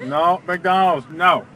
No, McDonald's, no.